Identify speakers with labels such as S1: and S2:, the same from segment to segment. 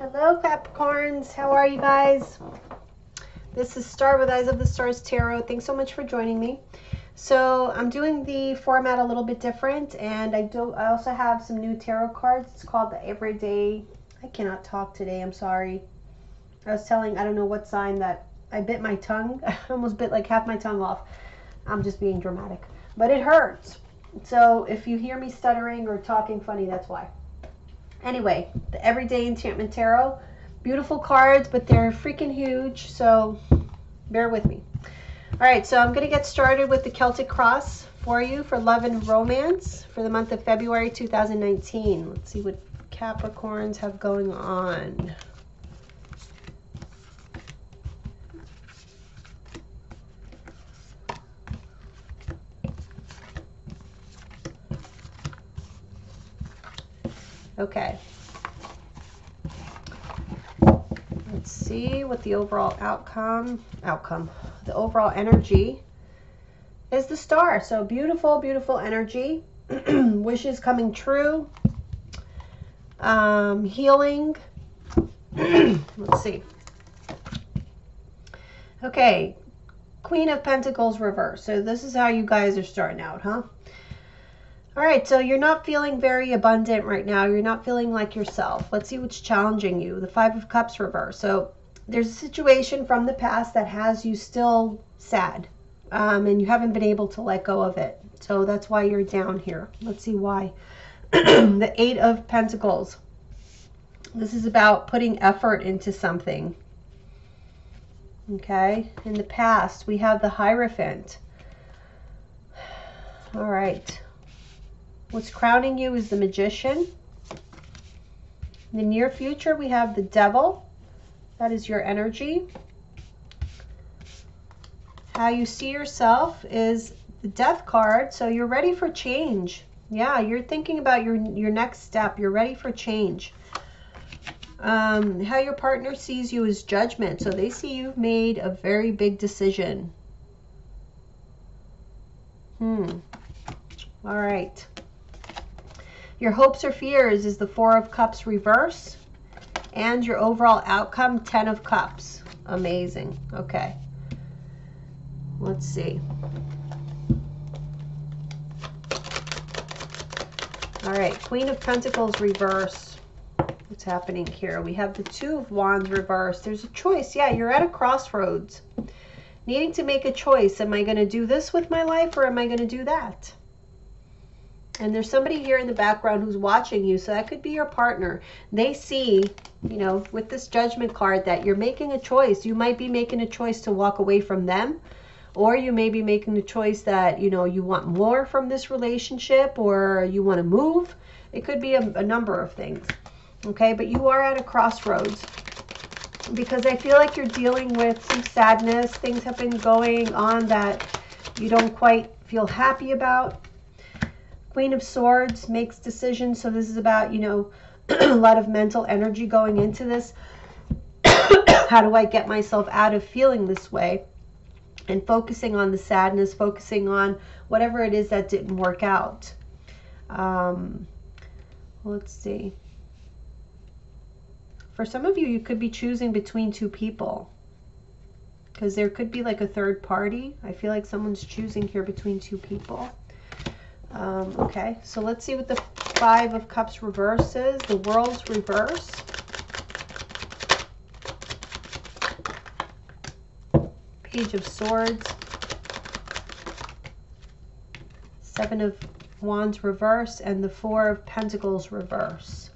S1: Hello, Capricorns. How are you guys? This is Star with Eyes of the Stars Tarot. Thanks so much for joining me. So I'm doing the format a little bit different, and I do. I also have some new tarot cards. It's called the Everyday. I cannot talk today. I'm sorry. I was telling I don't know what sign that I bit my tongue. I almost bit like half my tongue off. I'm just being dramatic, but it hurts. So if you hear me stuttering or talking funny, that's why. Anyway, the Everyday Enchantment Tarot. Beautiful cards, but they're freaking huge, so bear with me. All right, so I'm going to get started with the Celtic Cross for you for love and romance for the month of February 2019. Let's see what Capricorns have going on. Okay. Let's see what the overall outcome, outcome, the overall energy is the star. So beautiful, beautiful energy. Wishes coming true. Um, healing. Let's see. Okay. Queen of Pentacles reverse. So this is how you guys are starting out, huh? All right, so you're not feeling very abundant right now. You're not feeling like yourself. Let's see what's challenging you. The Five of Cups reverse. So there's a situation from the past that has you still sad um, and you haven't been able to let go of it. So that's why you're down here. Let's see why. the Eight of Pentacles. This is about putting effort into something. Okay, in the past, we have the Hierophant. All right. What's crowning you is the magician. In the near future, we have the devil. That is your energy. How you see yourself is the death card. So you're ready for change. Yeah, you're thinking about your, your next step. You're ready for change. Um, how your partner sees you is judgment. So they see you've made a very big decision. Hmm. All right. Your hopes or fears is the Four of Cups reverse. And your overall outcome, Ten of Cups. Amazing. Okay. Let's see. All right, Queen of Pentacles reverse. What's happening here? We have the Two of Wands reverse. There's a choice. Yeah, you're at a crossroads. Needing to make a choice. Am I going to do this with my life or am I going to do that? And there's somebody here in the background who's watching you so that could be your partner. They see you know with this judgment card that you're making a choice. You might be making a choice to walk away from them or you may be making the choice that you know you want more from this relationship or you want to move. It could be a, a number of things okay? But you are at a crossroads because I feel like you're dealing with some sadness. Things have been going on that you don't quite feel happy about Queen of Swords makes decisions. So this is about, you know, a lot of mental energy going into this. How do I get myself out of feeling this way? And focusing on the sadness, focusing on whatever it is that didn't work out. Um, let's see. For some of you, you could be choosing between two people. Because there could be like a third party. I feel like someone's choosing here between two people. Um, okay, so let's see what the Five of Cups reverse is. The World's reverse. Page of Swords. Seven of Wands reverse and the Four of Pentacles reverse.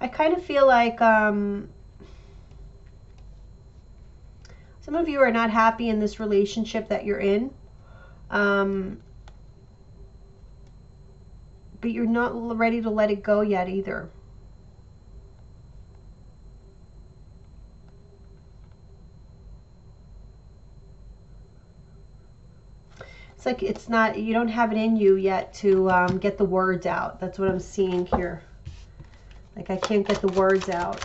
S1: I kind of feel like um, some of you are not happy in this relationship that you're in. Um, but you're not ready to let it go yet either. It's like it's not, you don't have it in you yet to um, get the words out. That's what I'm seeing here. Like I can't get the words out.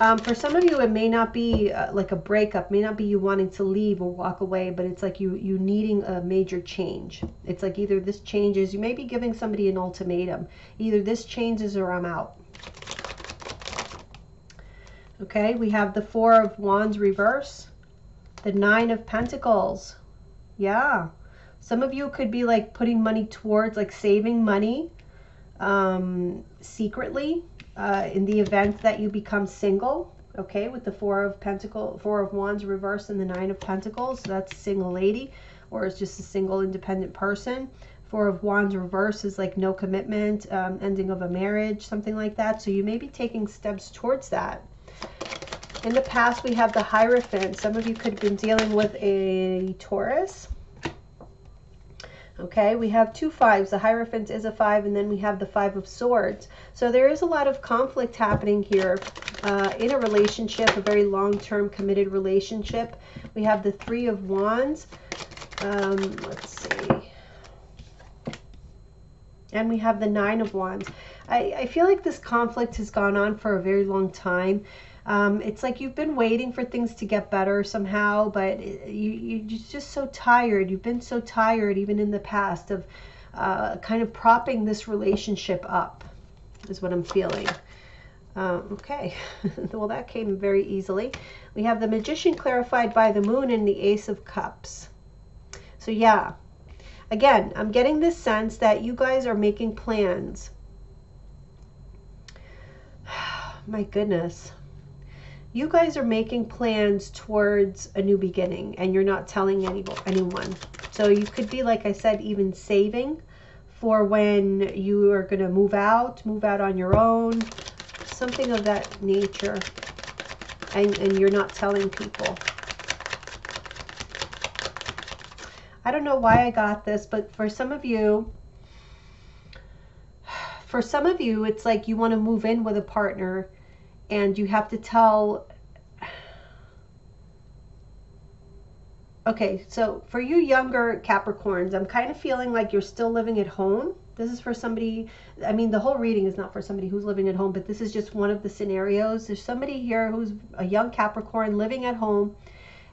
S1: Um, for some of you, it may not be uh, like a breakup, may not be you wanting to leave or walk away, but it's like you you needing a major change. It's like either this changes, you may be giving somebody an ultimatum. Either this changes or I'm out. Okay, we have the Four of Wands reverse, the Nine of Pentacles. Yeah, some of you could be like putting money towards like saving money um, secretly uh, in the event that you become single, okay, with the Four of Pentacle, Four of Wands reverse and the Nine of Pentacles, so that's single lady, or it's just a single independent person. Four of Wands reverse is like no commitment, um, ending of a marriage, something like that. So you may be taking steps towards that. In the past, we have the Hierophant. Some of you could have been dealing with a Taurus Okay, we have two fives. The Hierophant is a five, and then we have the Five of Swords. So there is a lot of conflict happening here uh, in a relationship, a very long-term committed relationship. We have the Three of Wands. Um, let's see. And we have the Nine of Wands. I, I feel like this conflict has gone on for a very long time. Um, it's like you've been waiting for things to get better somehow, but you, you're just so tired. You've been so tired, even in the past, of uh, kind of propping this relationship up, is what I'm feeling. Uh, okay, well, that came very easily. We have the Magician clarified by the Moon and the Ace of Cups. So, yeah, again, I'm getting this sense that you guys are making plans. My goodness you guys are making plans towards a new beginning and you're not telling any, anyone. So you could be, like I said, even saving for when you are going to move out, move out on your own, something of that nature. And, and you're not telling people. I don't know why I got this, but for some of you, for some of you, it's like you want to move in with a partner and you have to tell okay so for you younger capricorns i'm kind of feeling like you're still living at home. This is for somebody i mean the whole reading is not for somebody who's living at home but this is just one of the scenarios. There's somebody here who's a young capricorn living at home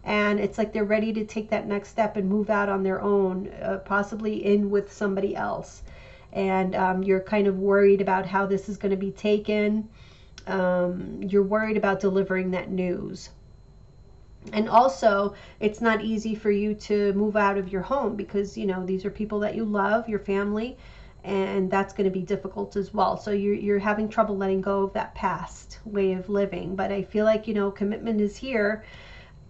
S1: and it's like they're ready to take that next step and move out on their own uh, possibly in with somebody else. And um, you're kind of worried about how this is going to be taken um, you're worried about delivering that news. And also, it's not easy for you to move out of your home because, you know, these are people that you love, your family, and that's going to be difficult as well. So you're, you're having trouble letting go of that past way of living. But I feel like, you know, commitment is here.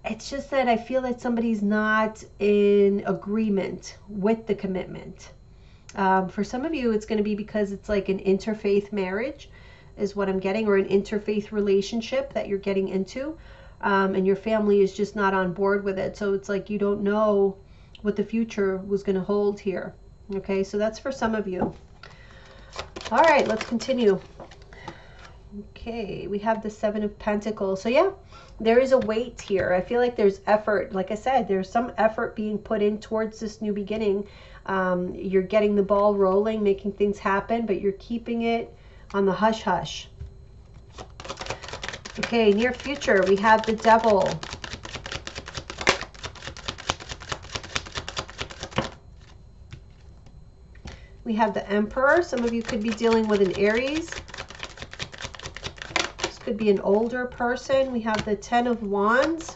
S1: It's just that I feel that somebody's not in agreement with the commitment. Um, for some of you, it's going to be because it's like an interfaith marriage is what I'm getting, or an interfaith relationship that you're getting into, um, and your family is just not on board with it. So it's like you don't know what the future was going to hold here. Okay, so that's for some of you. All right, let's continue. Okay, we have the Seven of Pentacles. So yeah, there is a weight here. I feel like there's effort. Like I said, there's some effort being put in towards this new beginning. Um, you're getting the ball rolling, making things happen, but you're keeping it on the hush hush. Okay, near future, we have the devil. We have the emperor. Some of you could be dealing with an Aries. This could be an older person. We have the ten of wands.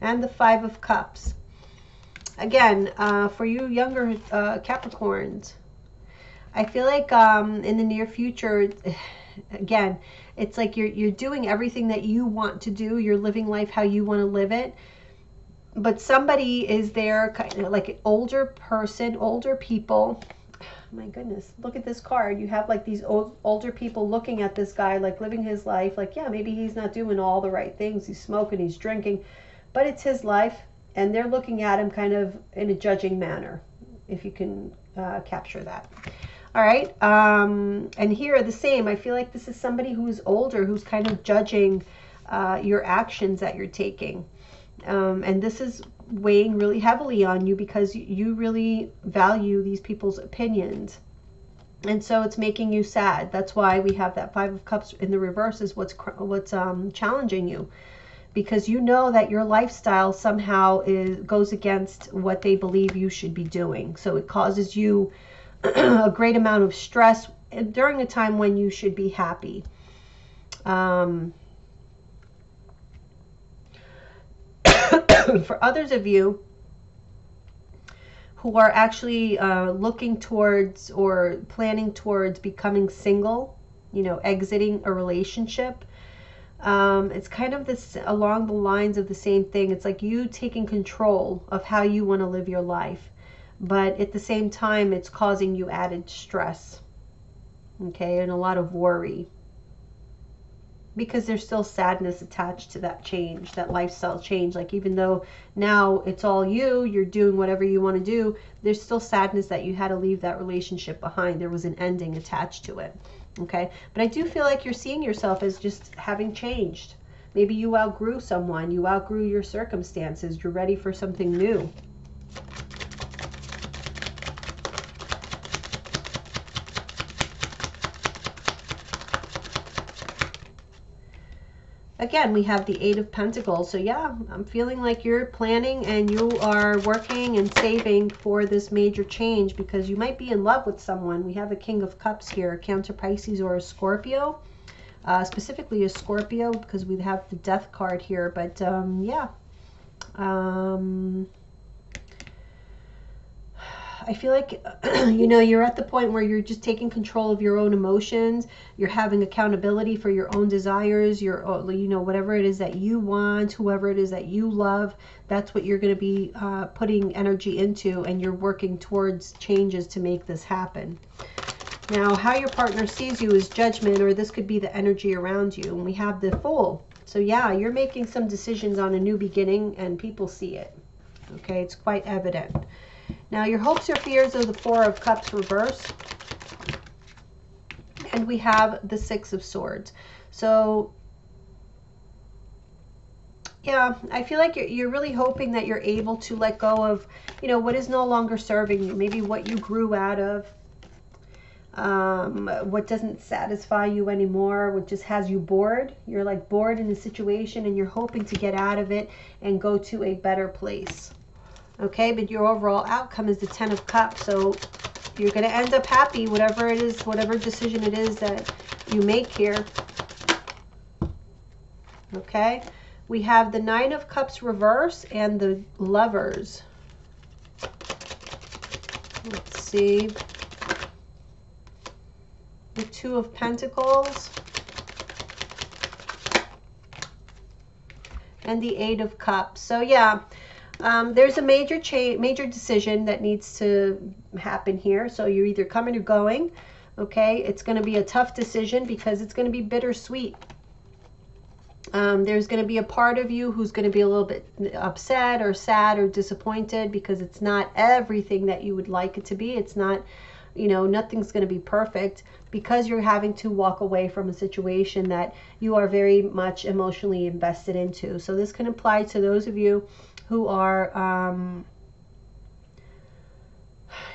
S1: And the five of cups again, uh, for you younger uh, Capricorns, I feel like um, in the near future, again, it's like you're you're doing everything that you want to do. You're living life how you want to live it. But somebody is there, like an older person, older people. My goodness, look at this card. You have like these old, older people looking at this guy, like living his life. Like, yeah, maybe he's not doing all the right things. He's smoking, he's drinking, but it's his life and they're looking at him kind of in a judging manner, if you can uh, capture that. All right, um, and here are the same. I feel like this is somebody who's older, who's kind of judging uh, your actions that you're taking. Um, and this is weighing really heavily on you because you really value these people's opinions. and so it's making you sad that's why we have that five of cups in the reverse is what's what's um, challenging you because you know that your lifestyle somehow is goes against what they believe you should be doing so it causes you a great amount of stress during a time when you should be happy um, for others of you who are actually uh, looking towards or planning towards becoming single, you know, exiting a relationship. Um, it's kind of this along the lines of the same thing. It's like you taking control of how you want to live your life, but at the same time, it's causing you added stress, okay, and a lot of worry because there's still sadness attached to that change, that lifestyle change. Like, even though now it's all you, you're doing whatever you want to do, there's still sadness that you had to leave that relationship behind. There was an ending attached to it. Okay. But I do feel like you're seeing yourself as just having changed. Maybe you outgrew someone, you outgrew your circumstances, you're ready for something new. Again, we have the Eight of Pentacles. So yeah, I'm feeling like you're planning and you are working and saving for this major change because you might be in love with someone. We have a King of Cups here, Cancer Pisces or a Scorpio. Uh, specifically a Scorpio because we have the Death card here. But um, yeah. Um, I feel like, you know, you're at the point where you're just taking control of your own emotions. You're having accountability for your own desires, your, uh, you know, whatever it is that you want, whoever it is that you love. That's what you're going to be uh, putting energy into, and you're working towards changes to make this happen. Now, how your partner sees you is judgment, or this could be the energy around you. And we have the Fool. So, yeah, you're making some decisions on a new beginning, and people see it. Okay, it's quite evident. Now your hopes or fears are the Four of Cups reversed. And we have the Six of Swords. So yeah, I feel like you're, you're really hoping that you're able to let go of, you know, what is no longer serving you. Maybe what you grew out of, um, what doesn't satisfy you anymore, what just has you bored. You're like bored in a situation and you're hoping to get out of it and go to a better place okay? But your overall outcome is the ten of cups so you're going to end up happy whatever it is whatever decision it is that you make here okay? We have the nine of cups reverse and the lovers. Let's see. The two of pentacles. And the eight of cups. So yeah um, there's a major change, major decision that needs to happen here. So you're either coming or going. Okay, it's going to be a tough decision because it's going to be bittersweet. Um, there's going to be a part of you who's going to be a little bit upset or sad or disappointed because it's not everything that you would like it to be. It's not, you know, nothing's going to be perfect because you're having to walk away from a situation that you are very much emotionally invested into. So this can apply to those of you who are, um,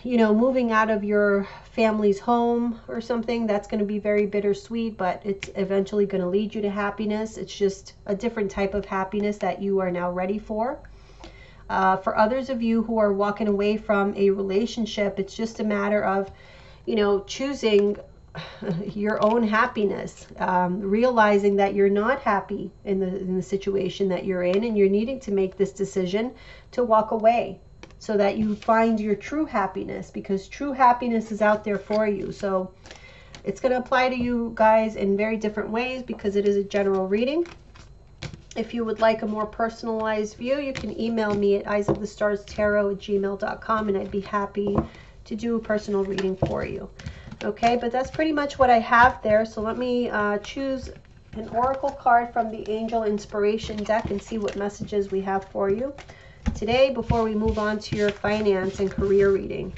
S1: you know, moving out of your family's home or something, that's going to be very bittersweet, but it's eventually going to lead you to happiness. It's just a different type of happiness that you are now ready for. Uh, for others of you who are walking away from a relationship, it's just a matter of, you know, choosing your own happiness, um, realizing that you're not happy in the, in the situation that you're in, and you're needing to make this decision to walk away so that you find your true happiness because true happiness is out there for you. So it's going to apply to you guys in very different ways because it is a general reading. If you would like a more personalized view, you can email me at eyesofthestarstarot at gmail.com and I'd be happy to do a personal reading for you. Okay, but that's pretty much what I have there. So let me uh, choose an oracle card from the Angel Inspiration deck and see what messages we have for you today before we move on to your finance and career reading.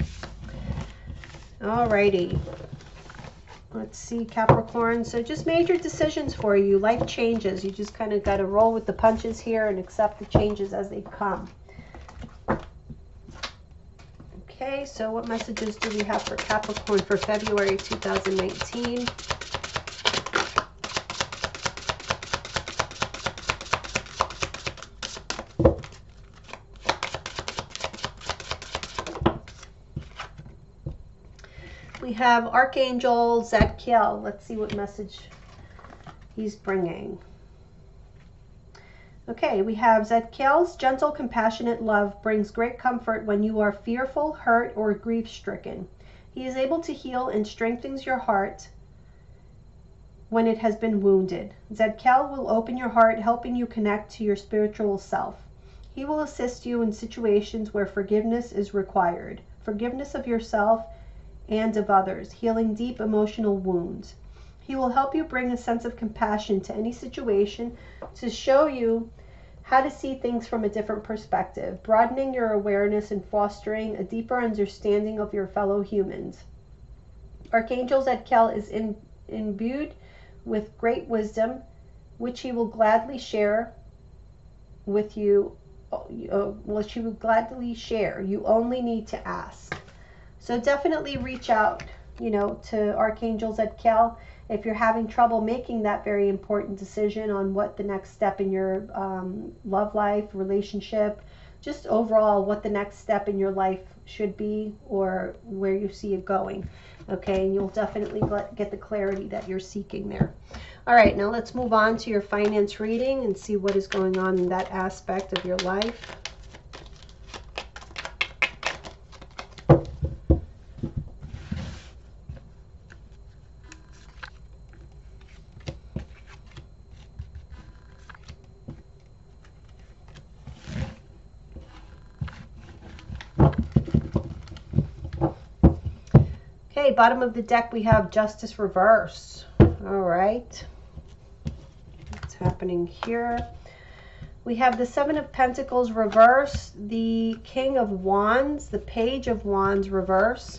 S1: Alrighty. Let's see, Capricorn. So just major decisions for you. Life changes. You just kind of got to roll with the punches here and accept the changes as they come. Okay. So what messages do we have for Capricorn for February 2019? We have Archangel Zadkiel. Let's see what message he's bringing. Okay, we have Zadkiel's gentle, compassionate love brings great comfort when you are fearful, hurt, or grief stricken. He is able to heal and strengthens your heart when it has been wounded. Zadkiel will open your heart, helping you connect to your spiritual self. He will assist you in situations where forgiveness is required, forgiveness of yourself and of others, healing deep emotional wounds. He will help you bring a sense of compassion to any situation to show you how to see things from a different perspective, broadening your awareness and fostering a deeper understanding of your fellow humans. Archangel Zadkiel is in, imbued with great wisdom, which he will gladly share with you, uh, which he will gladly share. You only need to ask. So definitely reach out, you know, to Archangel Zadkiel if you're having trouble making that very important decision on what the next step in your um, love life, relationship, just overall what the next step in your life should be or where you see it going. Okay, and you'll definitely get the clarity that you're seeking there. All right, now let's move on to your finance reading and see what is going on in that aspect of your life. Bottom of the deck we have Justice Reverse. All right. What's happening here? We have the Seven of Pentacles reverse, the King of Wands, the Page of Wands reverse,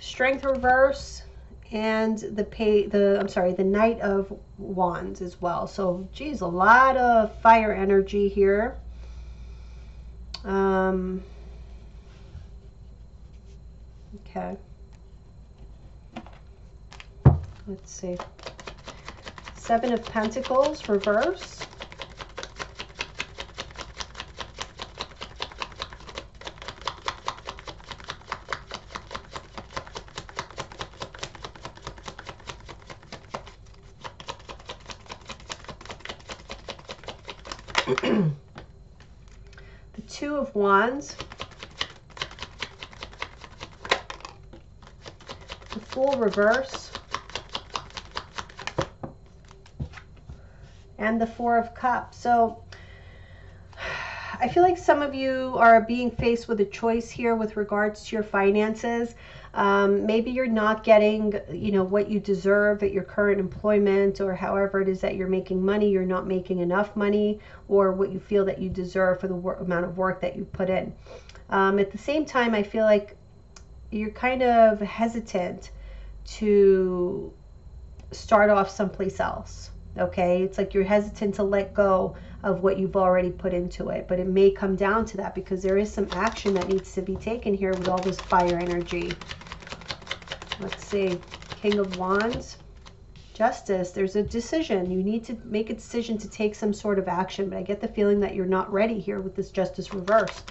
S1: Strength reverse, and the pay the I'm sorry, the Knight of Wands as well. So, geez, a lot of fire energy here. Um, okay. Let's see, Seven of Pentacles, reverse. the Two of Wands. The Fool reverse. And the Four of Cups. So I feel like some of you are being faced with a choice here with regards to your finances. Um, maybe you're not getting, you know, what you deserve at your current employment or however it is that you're making money. You're not making enough money or what you feel that you deserve for the amount of work that you put in. Um, at the same time, I feel like you're kind of hesitant to start off someplace else okay? It's like you're hesitant to let go of what you've already put into it but it may come down to that because there is some action that needs to be taken here with all this fire energy. Let's see king of wands justice there's a decision. You need to make a decision to take some sort of action but i get the feeling that you're not ready here with this justice reverse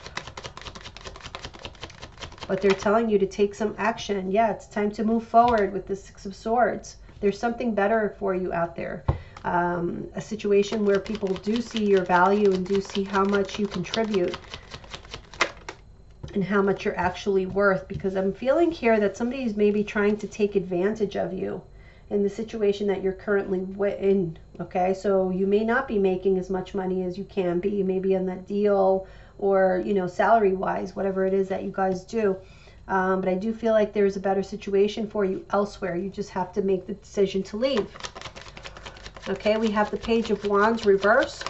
S1: but they're telling you to take some action. Yeah it's time to move forward with the six of swords. There's something better for you out there um, a situation where people do see your value and do see how much you contribute and how much you're actually worth because I'm feeling here that somebody is maybe trying to take advantage of you in the situation that you're currently in okay? So you may not be making as much money as you can be you may be on that deal or you know salary wise whatever it is that you guys do. Um, but I do feel like there's a better situation for you elsewhere. You just have to make the decision to leave Okay, we have the Page of Wands reverse.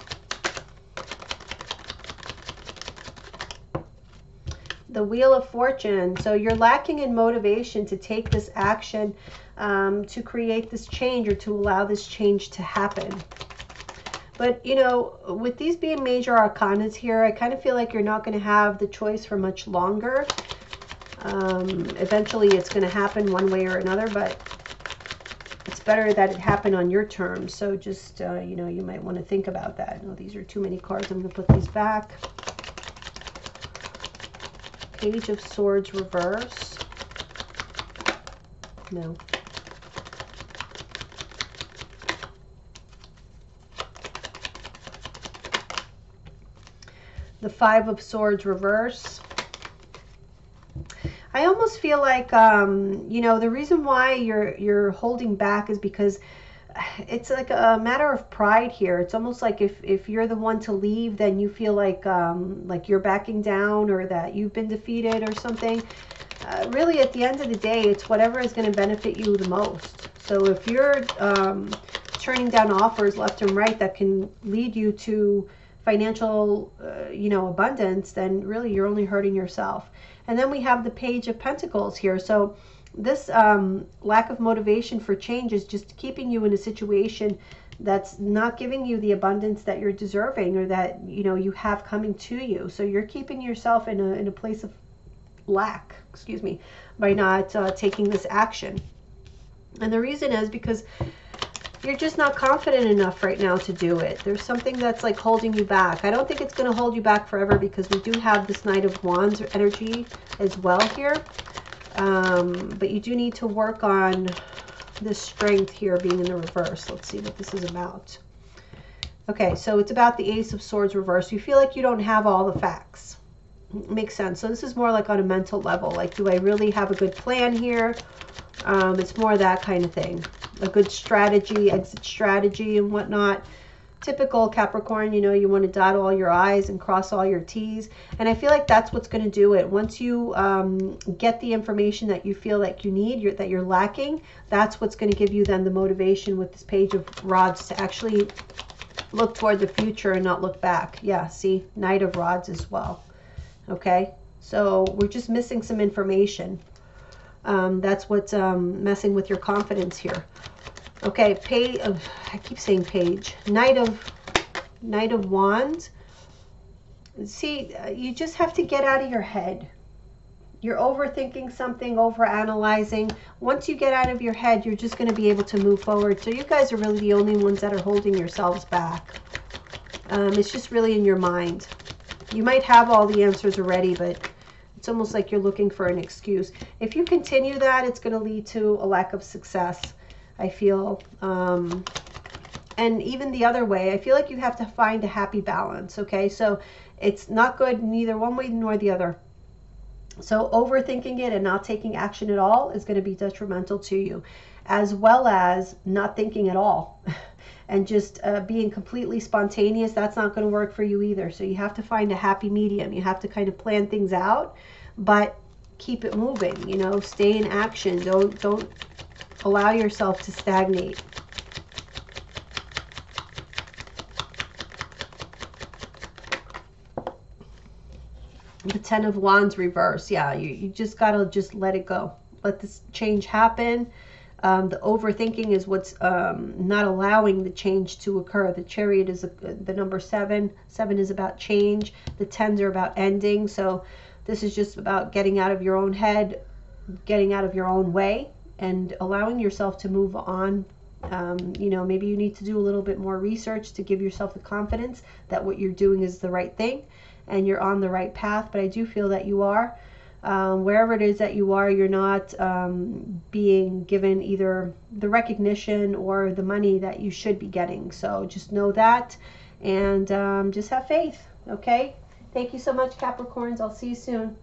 S1: The Wheel of Fortune. So you're lacking in motivation to take this action um, to create this change or to allow this change to happen. But, you know, with these being major arcanas here, I kind of feel like you're not going to have the choice for much longer. Um, eventually it's going to happen one way or another, but better that it happened on your terms. So just, uh, you know, you might want to think about that. No, these are too many cards. I'm going to put these back. Page of Swords reverse. No. The Five of Swords reverse. I almost feel like, um, you know, the reason why you're you're holding back is because it's like a matter of pride here. It's almost like if, if you're the one to leave, then you feel like um, like you're backing down or that you've been defeated or something. Uh, really, at the end of the day, it's whatever is going to benefit you the most. So if you're um, turning down offers left and right that can lead you to financial, uh, you know, abundance, then really you're only hurting yourself. And then we have the Page of Pentacles here. So this um, lack of motivation for change is just keeping you in a situation that's not giving you the abundance that you're deserving or that you know you have coming to you so you're keeping yourself in a, in a place of lack excuse me by not uh, taking this action and the reason is because you're just not confident enough right now to do it. There's something that's like holding you back. I don't think it's going to hold you back forever because we do have this Knight of Wands energy as well here. Um, but you do need to work on this strength here being in the reverse. Let's see what this is about. Okay, so it's about the Ace of Swords reverse. You feel like you don't have all the facts. It Makes sense. So this is more like on a mental level. Like, do I really have a good plan here? Um, it's more that kind of thing. A good strategy, exit strategy and whatnot typical Capricorn, you know, you want to dot all your I's and cross all your T's. And I feel like that's what's going to do it. Once you um, get the information that you feel like you need, you're, that you're lacking, that's what's going to give you then the motivation with this page of rods to actually look toward the future and not look back. Yeah, see, Knight of Rods as well. Okay, so we're just missing some information. Um, that's what's um, messing with your confidence here. Okay, page of, I keep saying page. Knight of, Knight of Wands. See, uh, you just have to get out of your head. You're overthinking something, overanalyzing. Once you get out of your head, you're just going to be able to move forward. So you guys are really the only ones that are holding yourselves back. Um, it's just really in your mind. You might have all the answers already, but it's almost like you're looking for an excuse. If you continue that, it's going to lead to a lack of success. I feel. Um, and even the other way, I feel like you have to find a happy balance, okay? So it's not good neither one way nor the other. So overthinking it and not taking action at all is going to be detrimental to you, as well as not thinking at all. and just uh, being completely spontaneous, that's not going to work for you either. So you have to find a happy medium. You have to kind of plan things out, but keep it moving, you know, stay in action. Don't, don't Allow yourself to stagnate. The Ten of Wands reverse. Yeah, you, you just got to just let it go. Let this change happen. Um, the overthinking is what's um, not allowing the change to occur. The chariot is a, the number seven. Seven is about change. The tens are about ending. So this is just about getting out of your own head, getting out of your own way, and allowing yourself to move on. Um, you know, maybe you need to do a little bit more research to give yourself the confidence that what you're doing is the right thing and you're on the right path. But I do feel that you are. Um, wherever it is that you are, you're not um, being given either the recognition or the money that you should be getting. So just know that and um, just have faith. Okay. Thank you so much, Capricorns. I'll see you soon.